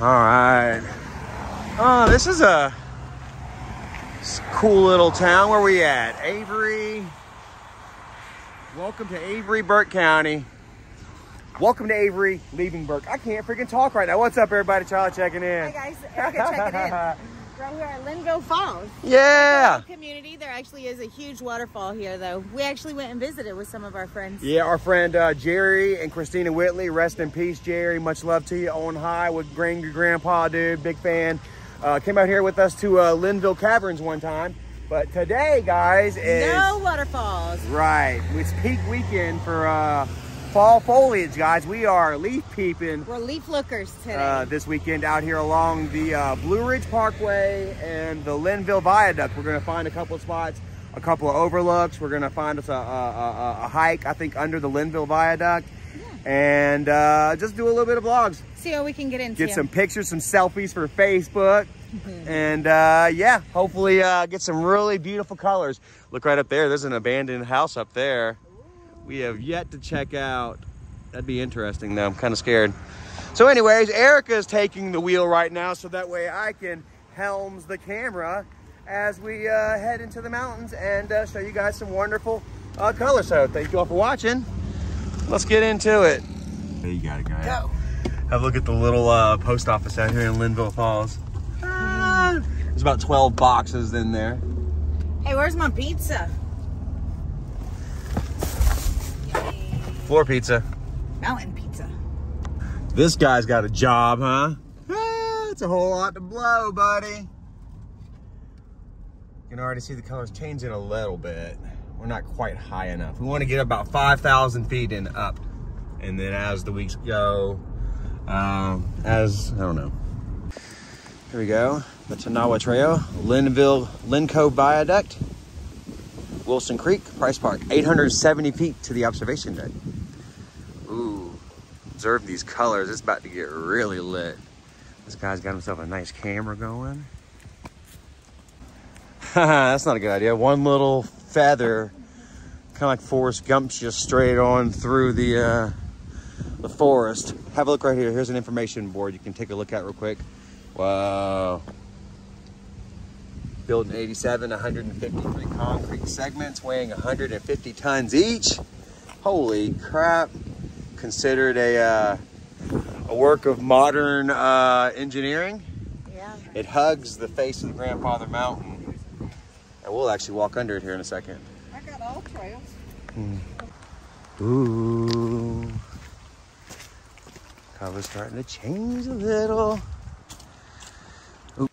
All right. Oh, this is a cool little town. Where we at? Avery. Welcome to Avery, Burke County. Welcome to Avery, leaving Burke. I can't freaking talk right now. What's up, everybody? Charlie checking in. Hi guys, Erica checking in. Right here at Linville Falls. Yeah. Community. There actually is a huge waterfall here, though. We actually went and visited with some of our friends. Yeah, our friend uh, Jerry and Christina Whitley. Rest in peace, Jerry. Much love to you. On high with Angry Grandpa, dude. Big fan. Uh, came out here with us to uh, Linville Caverns one time. But today, guys, is no waterfalls. right. It's peak weekend for uh, fall foliage, guys. We are leaf peeping We're leaf lookers today. uh, this weekend out here along the uh, Blue Ridge Parkway and the Linville Viaduct. We're going to find a couple of spots, a couple of overlooks. We're going to find us a, a, a, a hike, I think, under the Linville Viaduct. And uh, just do a little bit of vlogs. See what we can get into. Get some pictures, some selfies for Facebook. and uh, yeah, hopefully uh, get some really beautiful colors. Look right up there. There's an abandoned house up there. We have yet to check out. That'd be interesting though. I'm kind of scared. So anyways, Erica's taking the wheel right now so that way I can helms the camera as we uh, head into the mountains and uh, show you guys some wonderful uh, colors. So thank you all for watching. Let's get into it. There you got it, guys. Go. Have a look at the little uh, post office out here in Linville Falls. Ah, There's about 12 boxes in there. Hey, where's my pizza? Yay. Floor pizza. Mountain pizza. This guy's got a job, huh? Ah, it's a whole lot to blow, buddy. You can already see the colors changing a little bit. We're not quite high enough. We want to get about 5,000 feet and up. And then as the weeks go, um, as, I don't know. Here we go. The Tanawha Trail, Linville, Linn Cove Viaduct, Wilson Creek, Price Park. 870 feet to the observation deck. Observe these colors. It's about to get really lit. This guy's got himself a nice camera going. That's not a good idea. One little feather, kind of like Forrest Gump's just straight on through the uh, the forest. Have a look right here. Here's an information board you can take a look at real quick. Wow. Built in 87, 153 concrete segments weighing 150 tons each. Holy crap. Considered a, uh, a work of modern uh, engineering. Yeah. It hugs the face of the Grandfather Mountain. And we'll actually walk under it here in a second. I got all trails. Ooh. Color's starting to change a little. Ooh.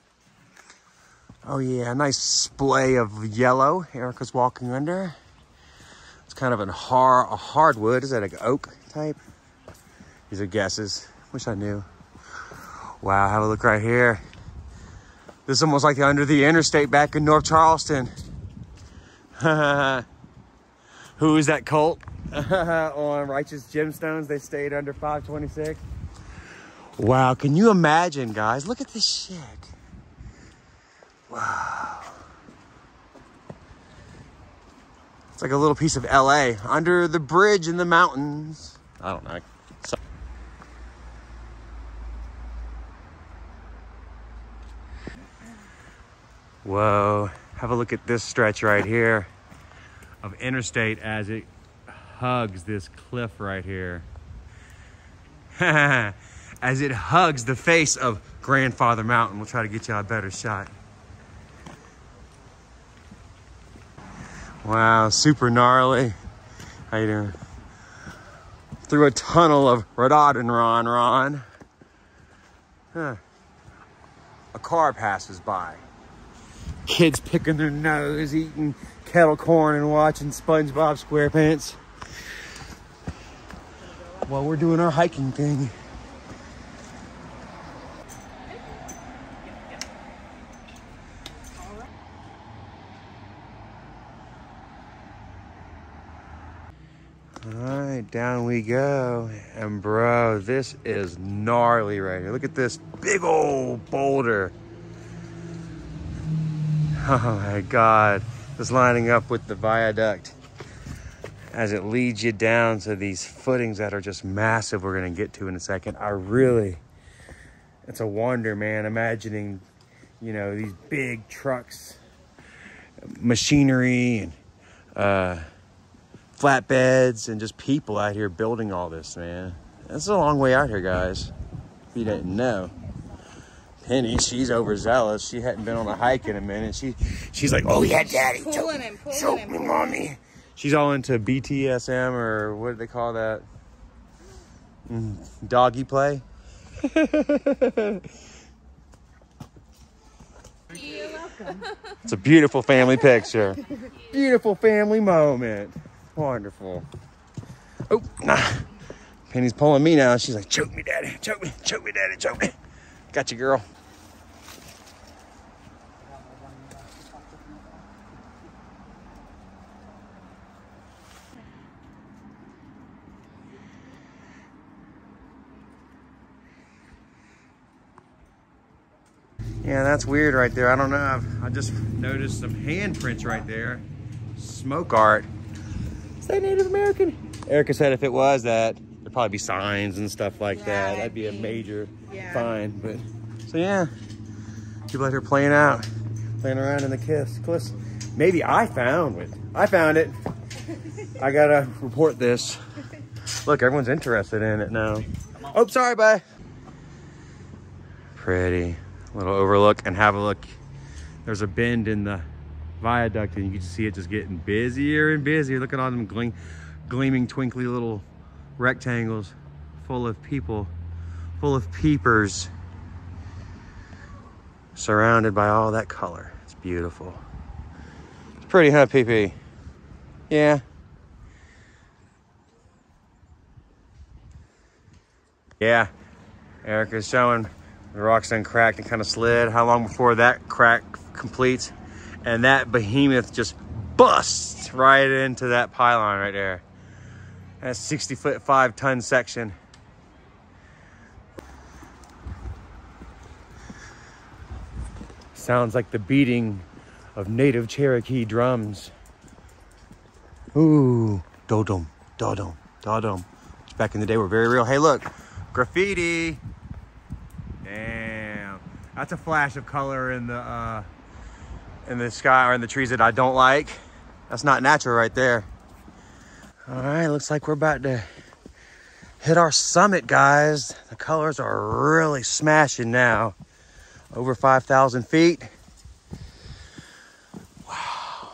Oh yeah, a nice splay of yellow. Erica's walking under. It's kind of an har a hardwood. Is that like oak type? These are guesses. Wish I knew. Wow, have a look right here. This is almost like the under the interstate back in North Charleston. Who is that cult? on Righteous Gemstones, they stayed under 526. Wow, can you imagine, guys? Look at this shit. Wow. It's like a little piece of LA under the bridge in the mountains. I don't know. So- Whoa, have a look at this stretch right here of interstate as it hugs this cliff right here. as it hugs the face of Grandfather Mountain. We'll try to get you a better shot. Wow, super gnarly. How you doing? Through a tunnel of rhododendron, Ron. Huh. A car passes by. Kids picking their nose, eating kettle corn and watching SpongeBob SquarePants while we're doing our hiking thing. All right, down we go. And bro, this is gnarly right here. Look at this big old boulder. Oh my God. It's lining up with the viaduct as it leads you down to these footings that are just massive we're gonna get to in a second. I really it's a wonder, man, imagining, you know, these big trucks, machinery, and uh, flatbeds, and just people out here building all this, man. That's a long way out here, guys. If you didn't know. Penny, she's overzealous. She hadn't been on a hike in a minute. She, she's like, "Oh yeah, Daddy, choke, Pulling him, pulling choke him, me, mommy." She's all into BTSM or what do they call that? Mm, doggy play. You're welcome. It's a beautiful family picture. Beautiful family moment. Wonderful. Oh, nah. Penny's pulling me now. She's like, choke me, daddy. Choke me. Choke me, daddy. Choke me. Got you, girl. Yeah, that's weird right there. I don't know. I've, I just noticed some handprints right there. Smoke art. Is that Native American? Erica said if it was that, there'd probably be signs and stuff like Yeah, that. That'd be a major yeah. fine. But so yeah, people out here playing out, playing around in the kiss cliffs. Maybe I found it. I found it. I gotta report this. Look, everyone's interested in it now. Oh, sorry, bye. Pretty little overlook and have a look. There's a bend in the viaduct and you can see it just getting busier and busier. Look at all them gleam, gleaming, twinkly little rectangles full of people, full of peepers, surrounded by all that color. It's beautiful. It's pretty, huh, PP? Yeah. Yeah. Erica's showing the rock's done cracked and kind of slid. How long before that crack completes? And that behemoth just busts right into that pylon right there. That's 60 foot, five ton section. Sounds like the beating of native Cherokee drums. Ooh, dodum, dodum, dodum. Which back in the day were very real. Hey, look, graffiti. Damn, that's a flash of color in the uh, in the sky or in the trees that I don't like. That's not natural right there. All right, looks like we're about to hit our summit, guys. The colors are really smashing now. Over 5,000 feet. Wow.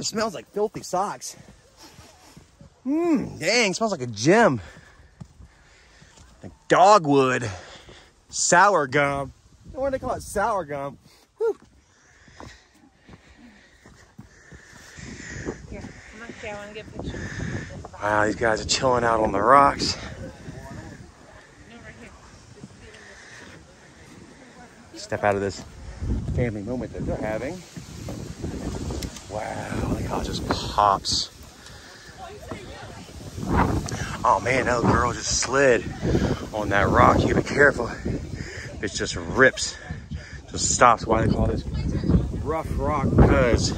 Smells like filthy socks. Mmm, dang, smells like a gym. Like dogwood. Sour gum. No wonder they call it sour gum. Whew. Here, come on, okay, I want to get a. Wow, these guys are chilling out on the rocks. No, right here. Step out of this family moment that they're having. Wow, look how it just pops. Oh man, that girl just slid on that rock. You gotta be careful. It just rips, just stops. Why they call this rough rock? Because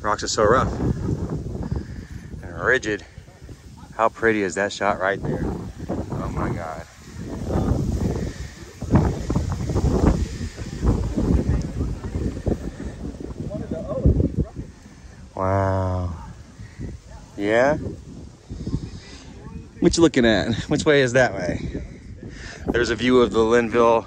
rocks are so rough and rigid. How pretty is that shot right there? Oh my God. Wow. Yeah? What you looking at? Which way is that way? There's a view of the Linville,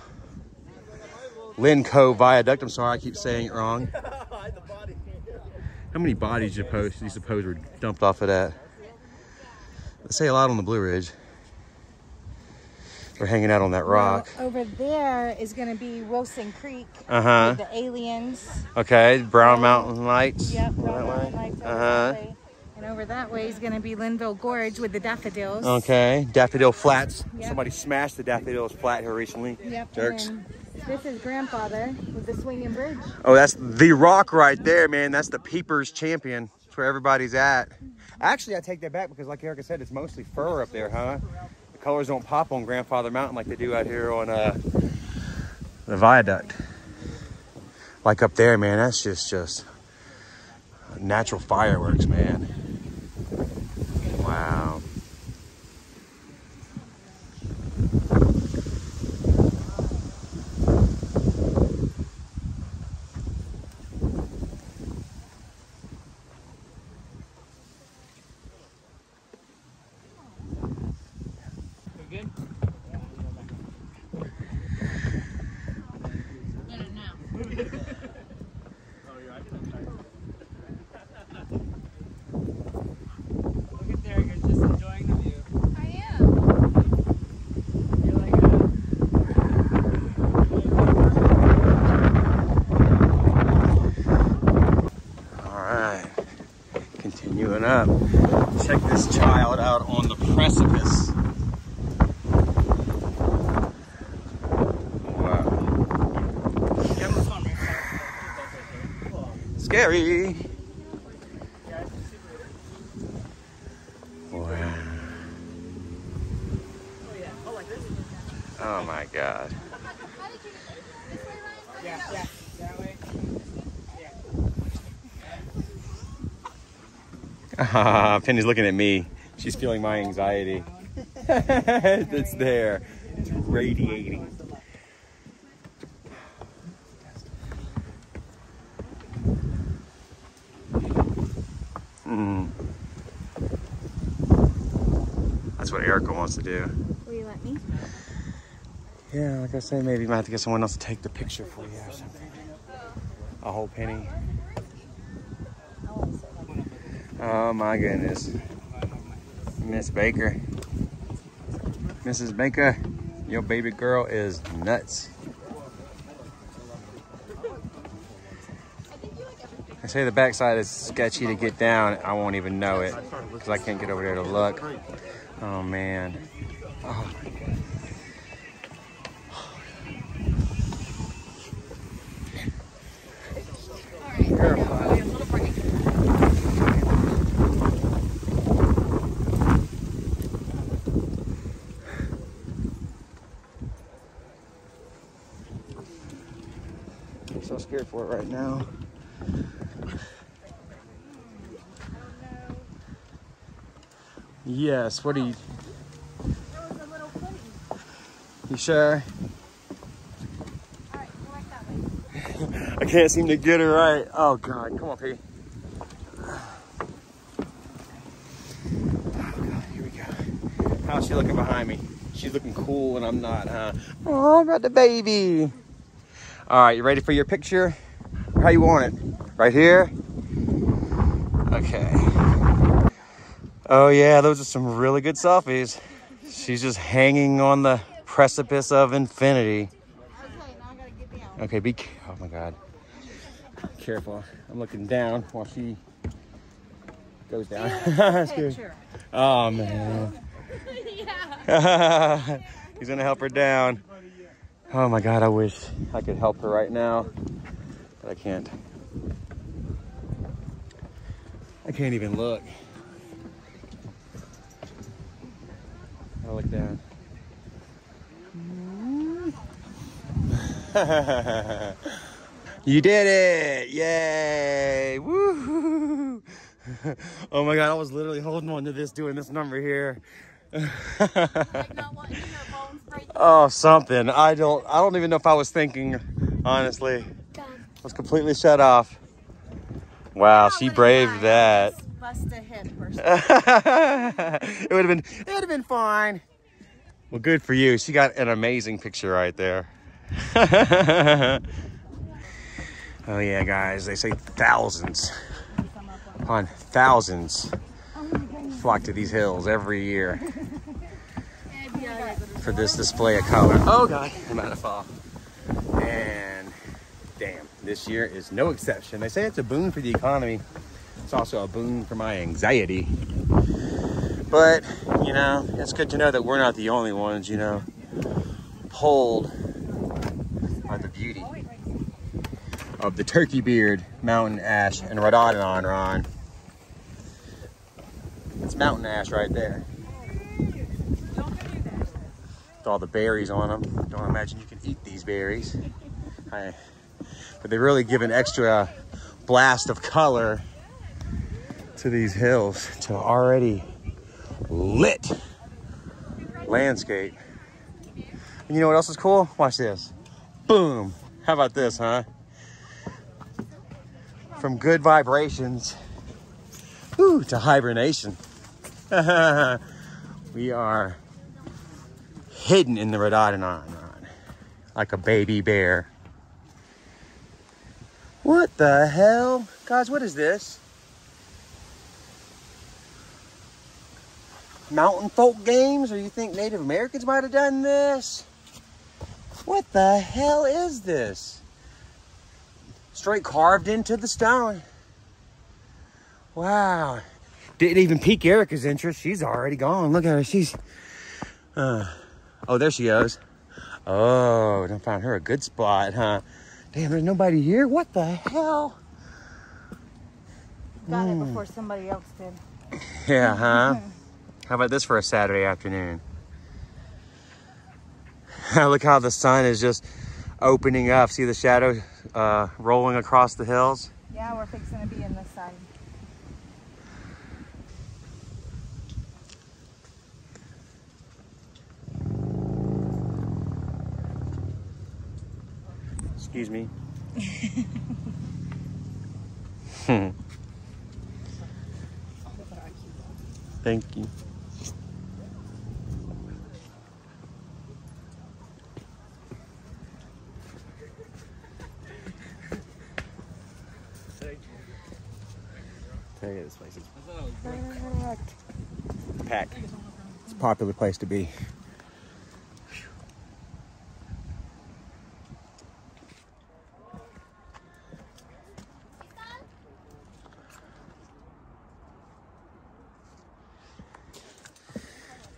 Linn Cove Viaduct. I'm sorry, I keep saying it wrong. How many bodies do you suppose, do you suppose were dumped off of that? They say a lot on the Blue Ridge. We're hanging out on that rock. Well, over there is going to be Wilson Creek. Uh-huh. The aliens. Okay, Brown Mountain Lights. Yep, Brown? Mountain Lights Uh-huh. And over that way is going to be Linville Gorge with the daffodils. Okay, Daffodil Flats. Yep. Somebody smashed the Daffodils Flat here recently. Yep. Jerks. This is grandfather with the swinging bridge. Oh, that's the rock right there, man. That's the Peepers champion. That's where everybody's at. Actually, I take that back because, like Erica said, it's mostly fur up there, huh? The colors don't pop on Grandfather Mountain like they do out here on uh, the viaduct. Like up there, man, that's just just natural fireworks, man. Wow. good? Get it now. Look at there, you're just enjoying the view. I am. You're like a, All right, continuing up. Check this child out on the precipice. Wow, give him the phone right there. Both right there. scary. Wow. Oh. Oh, this? Oh my God. Yeah, yeah. That way. Yeah. Penny's looking at me. She's feeling my anxiety. it's there. It's radiating. Mm. That's what Erica wants to do. Will you let me? Yeah, like I say, maybe you might have to get someone else to take the picture for you or something. A whole penny. I want to sit like Oh my goodness. Miss Baker. Mrs. Baker, your baby girl is nuts. I say the backside is sketchy to get down. I won't even know it because I can't get over there to look. Oh man. Oh my God. I'm so scared for it right now. Yes, what are you? There was a little pudding. You sure? All right, go back that way. I can't seem to get her right. Oh God, come on, P. Oh God, here we go. How's she looking behind me? She's looking cool and I'm not, huh? Oh, I got the baby. All right, you ready for your picture? How you want it? Right here? Okay. Oh yeah, those are some really good selfies. She's just hanging on the precipice of infinity. Okay, now I gotta get down. Okay, be. Oh my God. Careful. I'm looking down while she goes down. Oh man. He's gonna help her down. Oh my God, I wish I could help her right now, but I can't. I can't even look. I'll look down. you did it! Yay! Woo! Oh my God, I was literally holding on to this doing this number here. Like not wanting to hear bones break. Oh, something. I don't. I don't even know if I was thinking. Honestly, I was completely shut off. Wow, she braved that. Bust a hip or something. it would have been. It would have been fine. Well, good for you. She got an amazing picture right there. oh yeah, guys. They say thousands upon thousands flock to these hills every year for this display of color. Oh God, I'm about to fall. And damn, this year is no exception. They say it's a boon for the economy. It's also a boon for my anxiety. But, you know, it's good to know that we're not the only ones, you know, pulled by the beauty of the turkey beard, mountain ash, and rhododendron. Ron. It's mountain ash right there. With all the berries on them. Don't imagine you can eat these berries. I, but they really give an extra blast of color to these hills to already lit landscape. And you know what else is cool? Watch this. Boom. How about this, huh? From good vibrations whew, to hibernation. we are hidden in the rhododendron, like a baby bear. What the hell? Guys, what is this? Mountain folk games? Or you think Native Americans might have done this? What the hell is this? Straight carved into the stone. Wow. Didn't even pique Erica's interest. She's already gone. Look at her. She's. Uh, oh, there she goes. Oh, don't find her a good spot, huh? Damn, there's nobody here. What the hell? Got it before somebody else did. Yeah, huh? How about this for a Saturday afternoon? Look how the sun is just opening up. See the shadow uh, rolling across the hills? Yeah, we're fixing to be in the sun. Excuse me. Hmm. Thank you. You this place is packed. Packed. It's a popular place to be.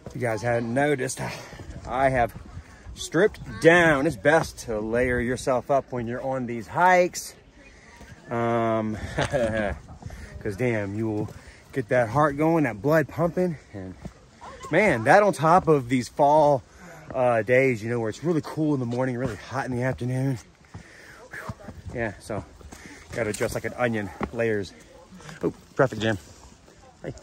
If you guys hadn't noticed, I have stripped down. It's best to layer yourself up when you're on these hikes. Um, cause damn, you will get that heart going, that blood pumping. And man, that on top of these fall uh, days, you know, where it's really cool in the morning, really hot in the afternoon. Whew. Yeah, so gotta dress like an onion, layers. Oh, traffic jam. Hey.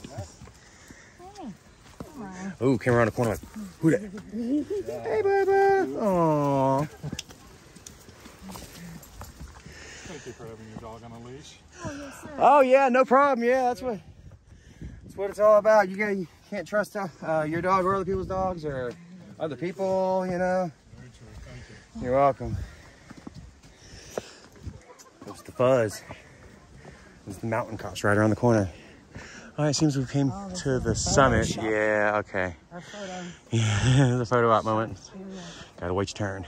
Oh, came around the corner like, who that? hey, Bubba. Aww. Thank you for having your dog on a leash. Oh yes, sir. Oh, yeah, no problem. Yeah, that's what that's what it's all about. You, got, you can't trust uh, uh, your dog or other people's dogs or other people. You know. Very true. Thank you. You're welcome. There's the fuzz. There's the mountain cops right around the corner. Oh, it seems we came to the summit. Yeah, okay. Our photo. Yeah, the photo op moment. Gotta wait your turn.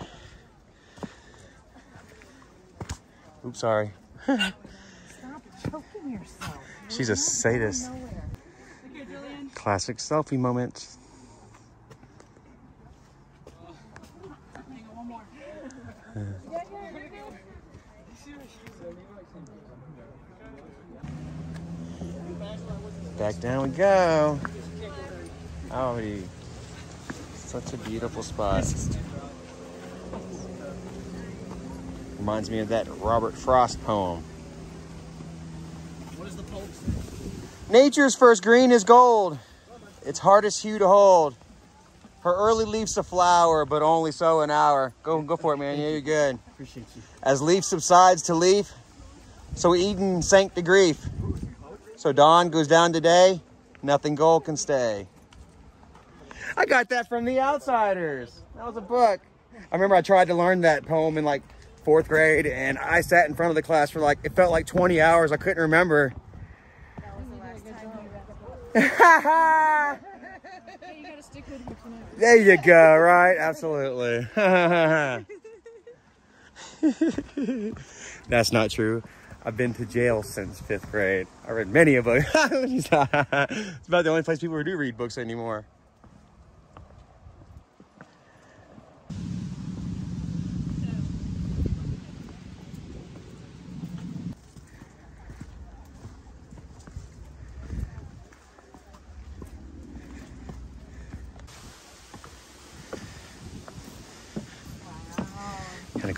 Oops, sorry. Stop choking yourself. She's a sadist. Classic selfie moment. Back down we go. Oh, such a beautiful spot. Reminds me of that Robert Frost poem. What is the post? Nature's first green is gold. Its hardest hue to hold. Her early leaves a flower, but only so an hour. Go, go for it, man. Yeah, you're good. Appreciate you. As leaf subsides to leaf, so Eden sank to grief. So dawn goes down today, nothing gold can stay. I got that from The Outsiders. That was a book. I remember I tried to learn that poem in like fourth grade, and I sat in front of the class for like, it felt like 20 hours. I couldn't remember. That was the last time you there you go, right? Absolutely. That's not true. I've been to jail since fifth grade. I read many of them. it's about the only place people do read books anymore.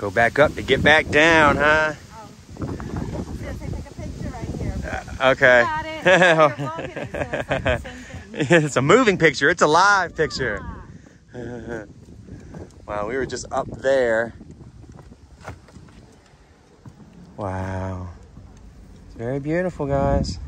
Go back up to get back down, huh? I was gonna say, take a picture right here. Okay. Got it. You're vlogging it, so it's like the same thing. it's a moving picture. It's a live picture. Ah. wow, we were just up there. Wow. It's very beautiful, guys.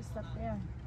Just up there.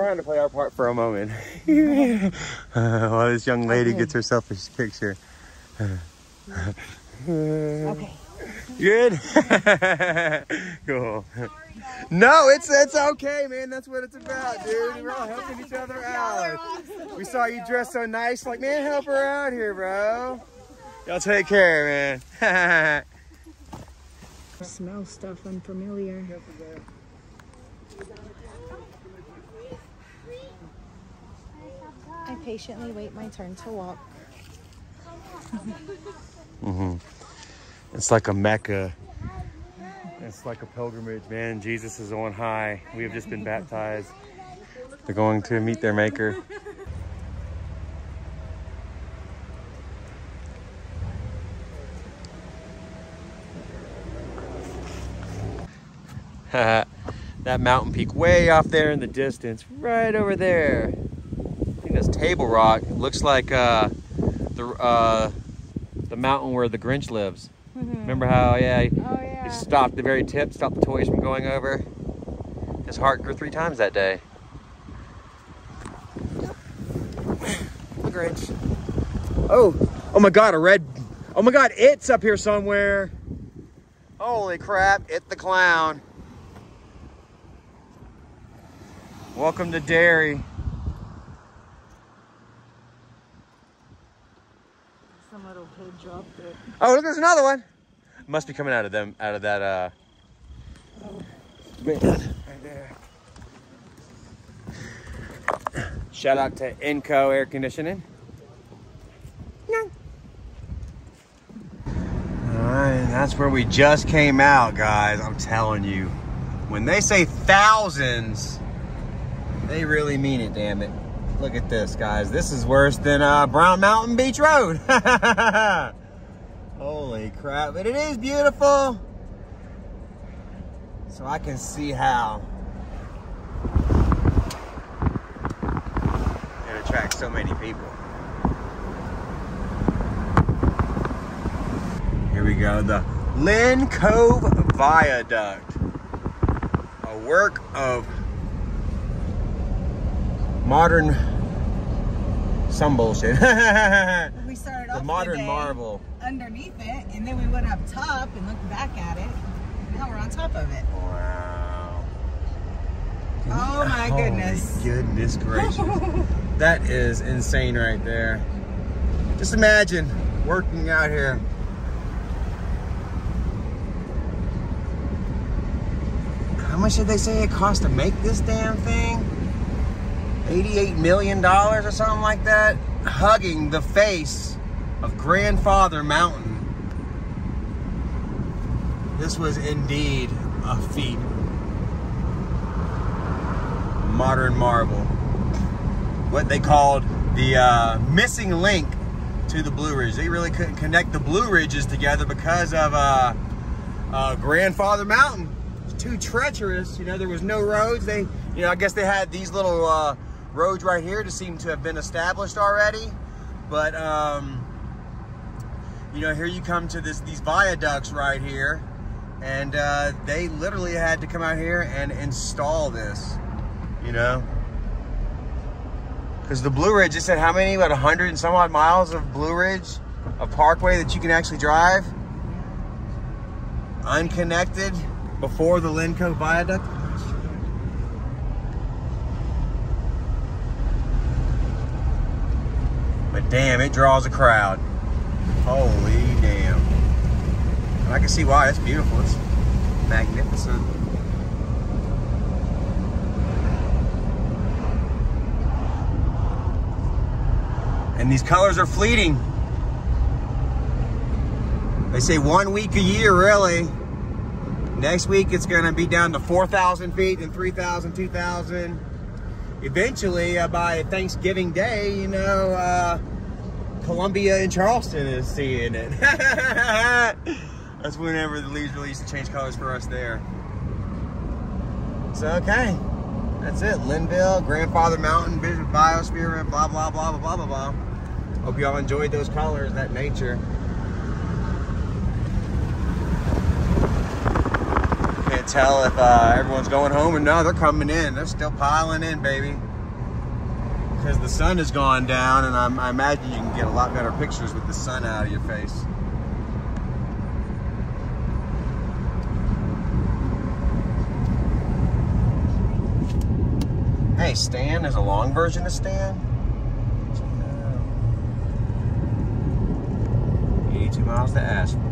Trying to play our part for a moment. uh, while this young lady gets herself a picture. Okay. Good. cool. No, it's it's okay, man. That's what it's about, dude. We're all helping each other out. We saw you dressed so nice. Like, man, help her out here, bro. Y'all take care, man. Smell stuff unfamiliar. Patiently wait my turn to walk. hmm It's like a mecca. It's like a pilgrimage, man. Jesus is on high. We have just been baptized. They're going to meet their maker. that mountain peak way off there in the distance, right over there. I think that's Table Rock. It looks like uh, the uh, the mountain where the Grinch lives. Remember how, yeah, he, Oh he stopped the very tip, stopped the toys from going over. His heart grew three times that day. The Grinch. Oh, oh my God, a red. Oh my God, it's up here somewhere. Holy crap, it the clown. Welcome to Derry. Some little kid dropped it. Oh, look, there's another one. Must be coming out of them, out of that, uh. Right there. Shout out to Inco Air Conditioning. Alright, that's where we just came out, guys. I'm telling you. When they say thousands, they really mean it, damn it. Look at this, guys. This is worse than uh, Brown Mountain Beach Road. Holy crap, but it is beautiful. So I can see how it attracts so many people. Here we go, the Linn Cove Viaduct. A work of modern some bullshit. the We started off modern the marvel. underneath it, and then we went up top and looked back at it. Now we're on top of it. Wow. Oh my Holy goodness. Goodness gracious. that is insane right there. Just imagine working out here. How much did they say it cost to make this damn thing? $88 million or something like that? Hugging the face of Grandfather Mountain. This was indeed a feat modern marvel. What they called the uh, missing link to the Blue Ridge. They really couldn't connect the Blue Ridges together because of uh, uh, Grandfather Mountain. It's too treacherous. You know, there was no roads. They, you know, I guess they had these little uh, roads right here to seem to have been established already. But, um, you know, here you come to this these viaducts right here. And uh, they literally had to come out here and install this you know? Because the Blue Ridge, it said how many? About 100 and some odd miles of Blue Ridge, a parkway that you can actually drive. Unconnected before the Linn Cove Viaduct. But damn, it draws a crowd. Holy damn. And I can see why. It's beautiful. It's magnificent. And these colors are fleeting. They say one week a year, really. Next week, it's going to be down to 4,000 feet and 3,000, 2,000. Eventually, uh, by Thanksgiving Day, you know, uh, Columbia and Charleston is seeing it. That's whenever the leaves release to change colors for us there. So, okay. That's it. Linville, Grandfather Mountain, Biosphere, blah, blah, blah, blah, blah, blah, blah. Hope y'all enjoyed those colors, that nature. Tell if uh, everyone's going home or no, they're coming in. They're still piling in, baby. Because the sun has gone down, and I'm, I imagine you can get a lot better pictures with the sun out of your face. Hey, Stan, there's a long version of Stan. 82 miles to Asheville.